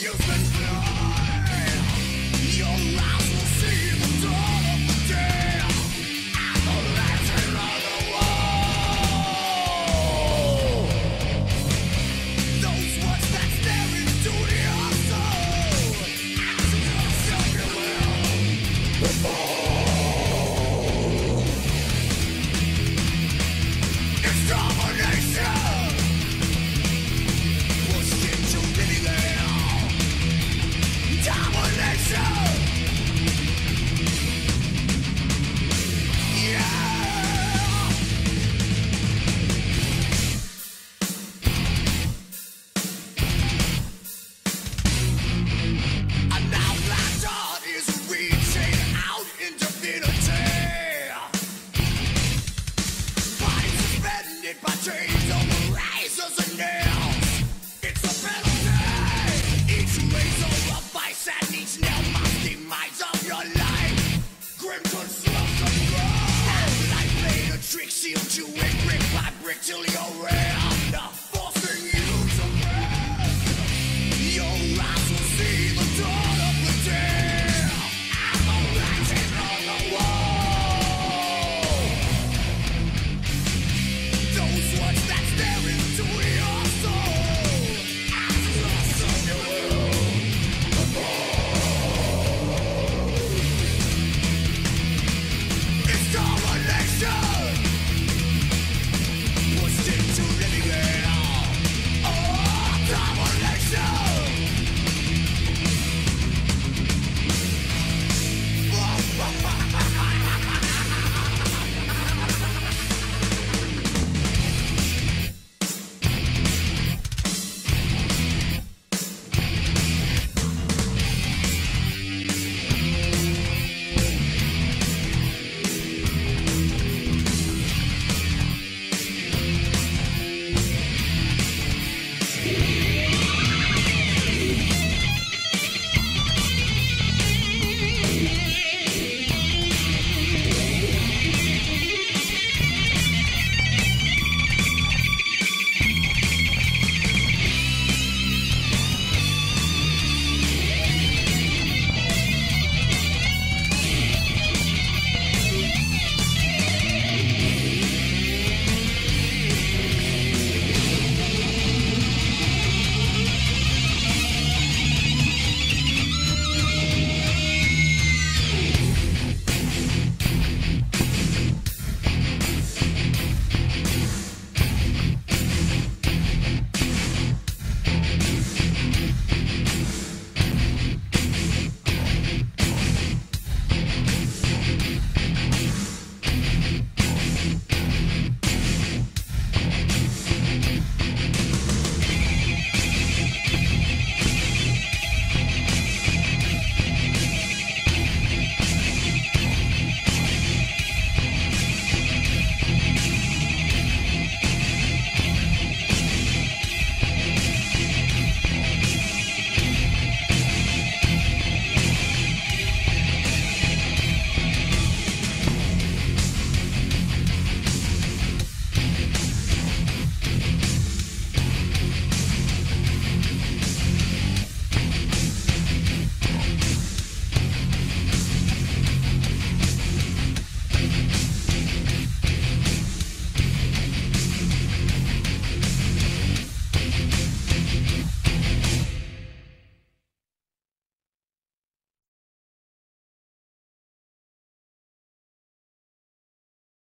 Useless CO2 and